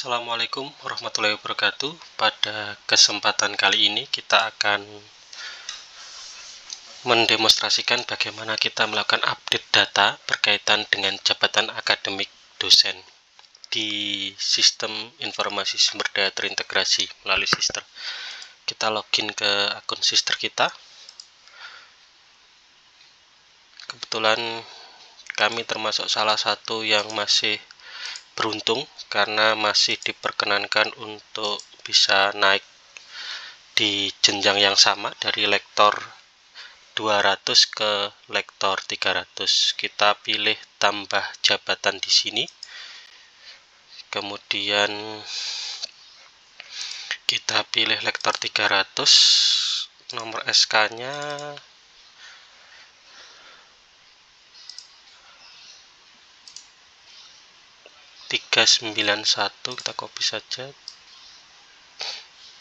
Assalamualaikum warahmatullahi wabarakatuh. Pada kesempatan kali ini kita akan mendemonstrasikan bagaimana kita melakukan update data berkaitan dengan jabatan akademik dosen di sistem informasi sumber daya terintegrasi melalui sister. Kita login ke akun sister kita. Kebetulan kami termasuk salah satu yang masih beruntung karena masih diperkenankan untuk bisa naik di jenjang yang sama dari lektor 200 ke lektor 300 kita pilih tambah jabatan di sini. Kemudian kita pilih lektor 300 nomor SK 391 kita copy saja.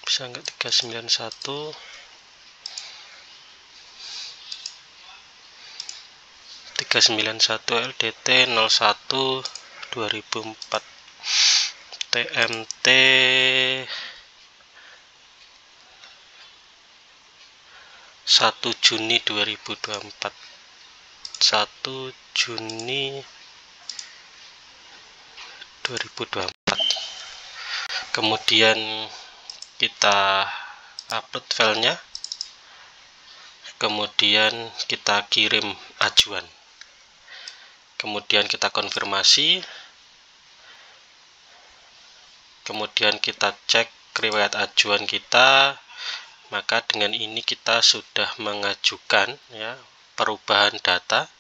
Bisa enggak 391 391 LDT 01 2004 TMT 1 Juni 2024 1 Juni 2024 kemudian kita upload filenya. Kemudian kita kirim ajuan. Kemudian kita konfirmasi. Kemudian kita cek riwayat ajuan kita. Maka dengan ini kita sudah mengajukan ya perubahan data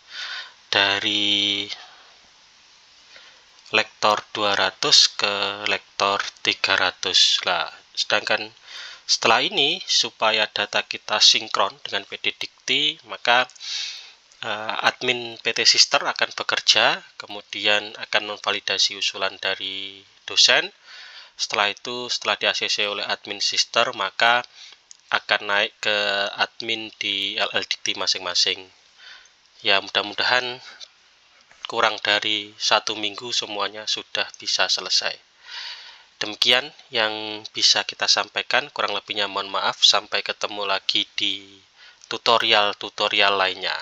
dari lektor 200 ke lektor 300 lah sedangkan setelah ini supaya data kita sinkron dengan PD Dikti maka uh, admin PT Sister akan bekerja kemudian akan memvalidasi usulan dari dosen. Setelah itu setelah di ACC oleh admin Sister maka akan naik ke admin di LL masing-masing. Ya mudah-mudahan kurang dari satu minggu semuanya sudah bisa selesai. Demikian yang bisa kita sampaikan, kurang lebihnya mohon maaf, sampai ketemu lagi di tutorial-tutorial lainnya.